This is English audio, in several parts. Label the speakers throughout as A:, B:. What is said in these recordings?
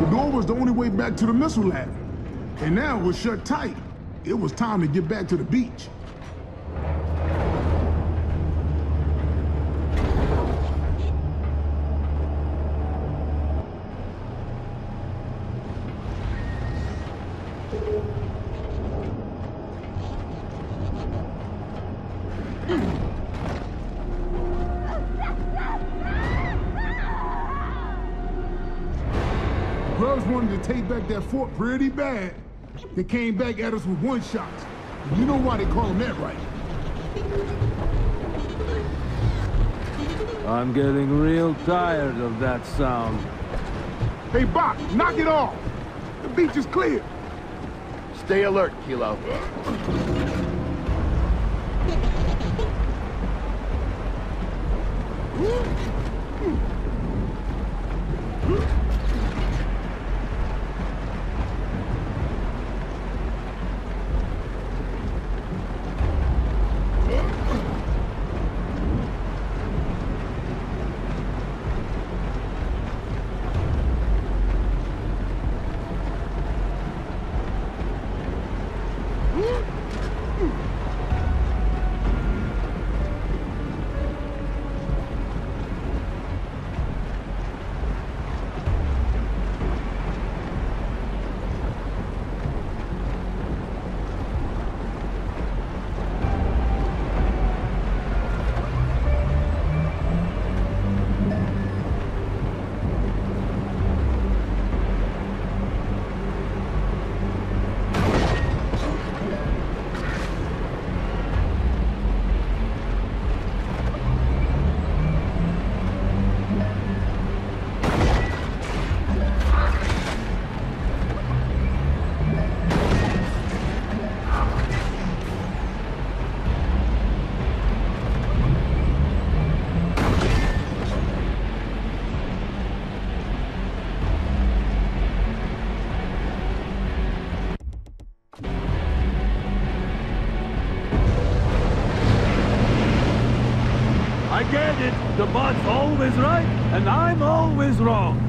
A: The door was the only way back to the missile lab. And now it was shut tight. It was time to get back to the beach. Grubs wanted to take back that fort pretty bad. They came back at us with one shots. You know why they call them that, right?
B: I'm getting real tired of that sound.
A: Hey, Bach, knock it off! The beach is clear.
C: Stay alert, Kilo.
B: I get it. The bot's always right, and I'm always wrong.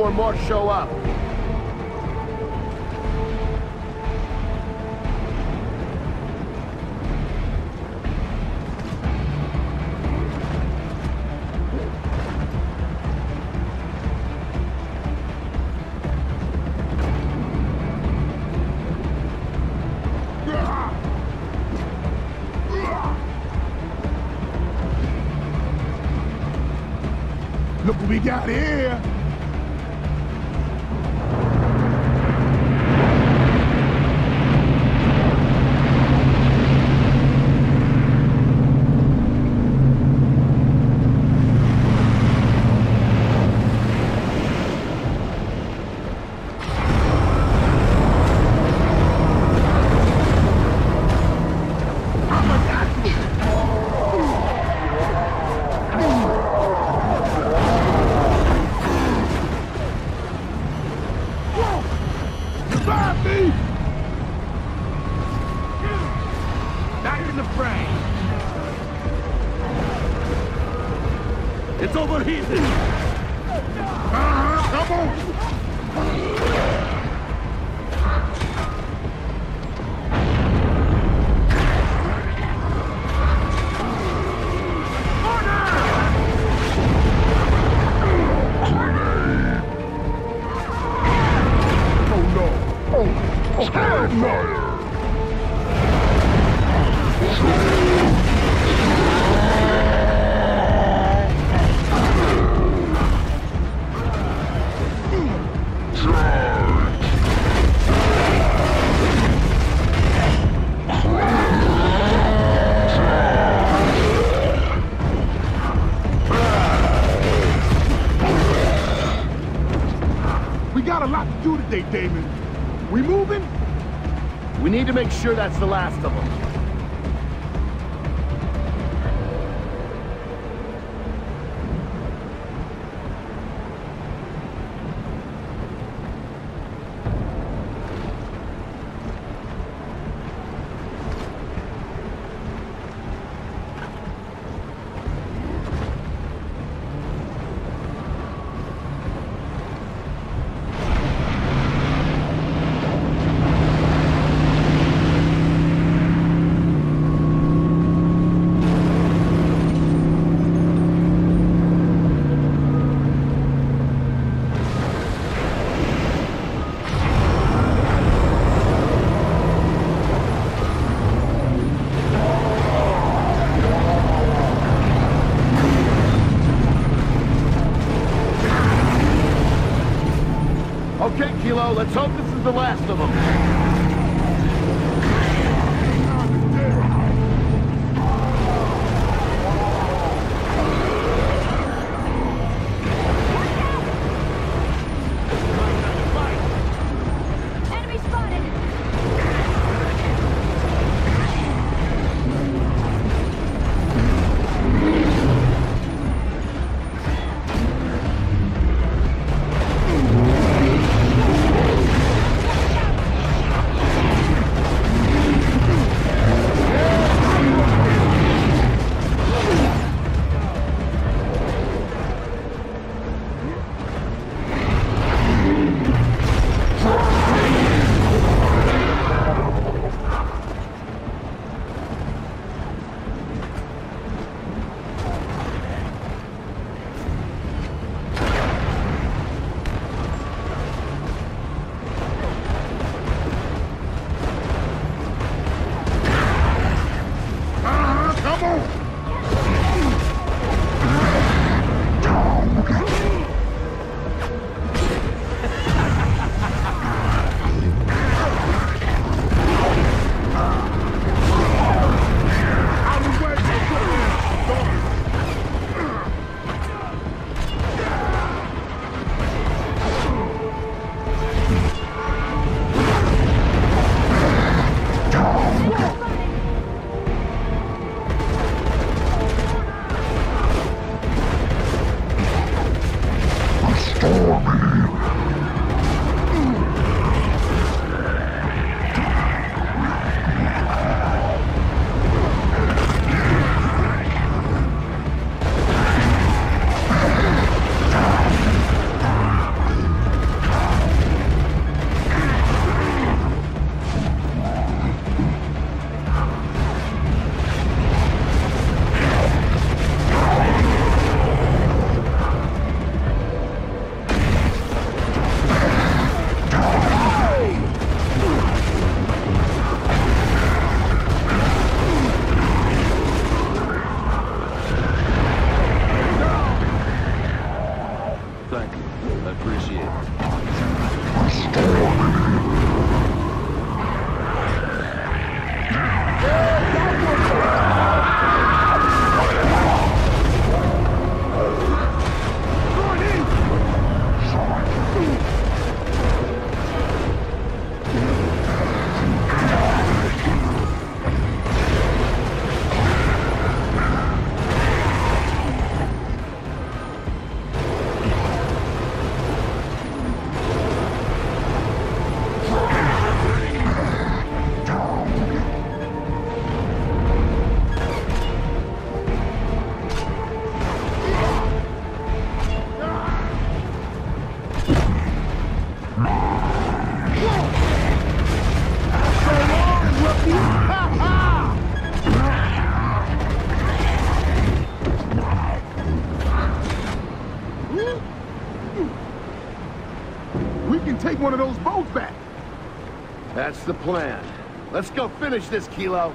C: Before more show up.
A: Look what we got here. got a lot to do
D: today, Damon. We moving?
C: We need to make sure that's the last of them. Okay, Kilo, let's hope this is the last of them.
A: Appreciate it.
C: That's the plan. Let's go finish this, Kilo.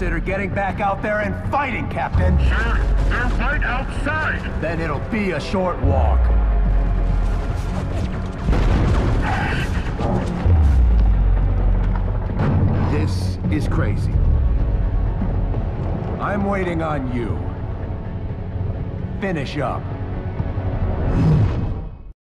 E: Consider getting back out there and fighting, Captain.
F: Sir, they're right outside.
E: Then it'll be a short walk.
C: This is crazy.
E: I'm waiting on you. Finish up.